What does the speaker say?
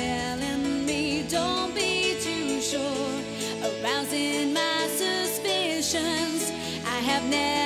telling me don't be too sure, arousing my suspicions. I have never.